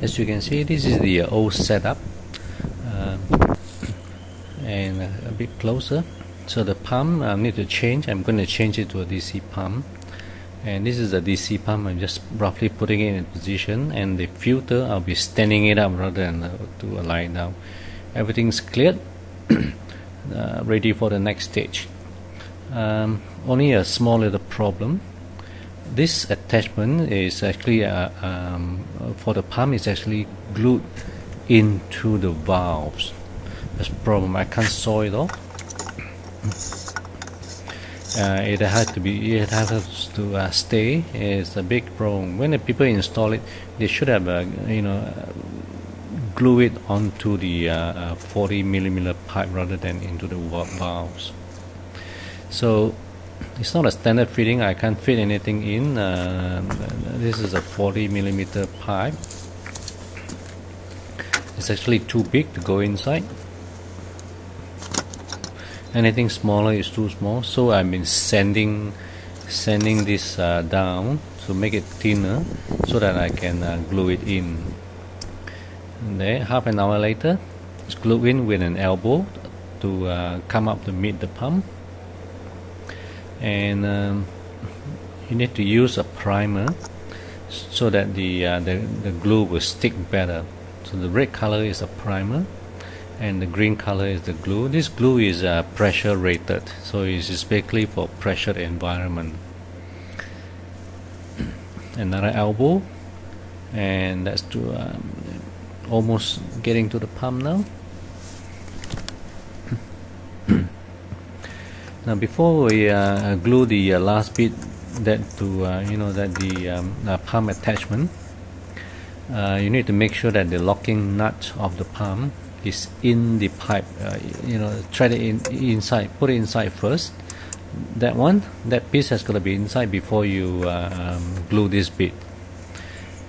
as you can see this is the uh, old setup um, and uh, a bit closer. So the pump I need to change. I'm going to change it to a DC pump. And this is the DC pump. I'm just roughly putting it in position and the filter I'll be standing it up rather than uh, to align down. Everything's cleared uh, ready for the next stage. Um, only a small little problem this attachment is actually uh, um, for the pump is actually glued into the valves. That's problem. I can't saw it off. Uh, it has to be it has to uh, stay. It's a big problem. When the people install it they should have uh, you know glue it onto the uh, uh, 40 millimeter pipe rather than into the valves. So it's not a standard fitting I can't fit anything in. Uh, this is a 40 millimeter pipe. It's actually too big to go inside. Anything smaller is too small. So I've been sanding sanding this uh, down to make it thinner so that I can uh, glue it in. And then half an hour later it's glued in with an elbow to uh, come up to meet the pump and um, you need to use a primer so that the, uh, the, the glue will stick better. So the red color is a primer and the green color is the glue. This glue is uh, pressure rated. So it's basically for pressure environment. Another elbow. And that's to um, almost getting to the pump now now before we uh, glue the uh, last bit that to uh, you know that the um, pump attachment uh, you need to make sure that the locking nut of the pump is in the pipe uh, you know try it in, inside put it inside first. That one that piece has got to be inside before you uh, um, glue this bit.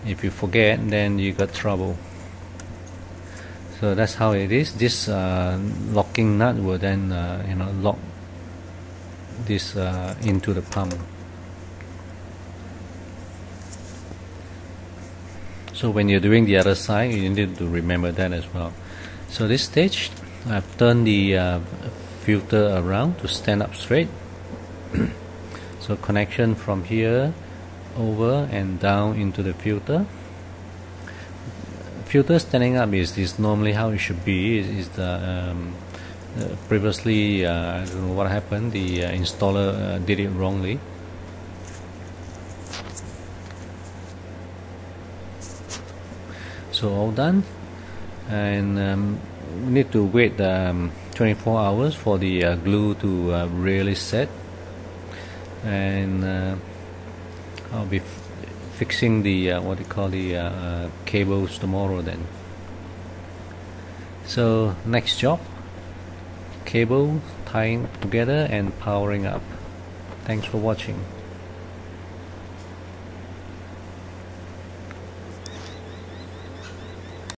If you forget then you got trouble. So that's how it is. This locking nut will then you know lock this uh, into the pump so when you're doing the other side you need to remember that as well. So this stage I've turned the uh, filter around to stand up straight. So connection from here over and down into the filter. Filter standing up is, is normally how it should be is, is the um, uh, previously uh, I don't know what happened. The uh, installer uh, did it wrongly. So all done. And um, we need to wait um, 24 hours for the uh, glue to really set. And I'll be fixing the uh, what you call the uh, uh, cables tomorrow then. So next job cable tying together and powering up. Thanks for watching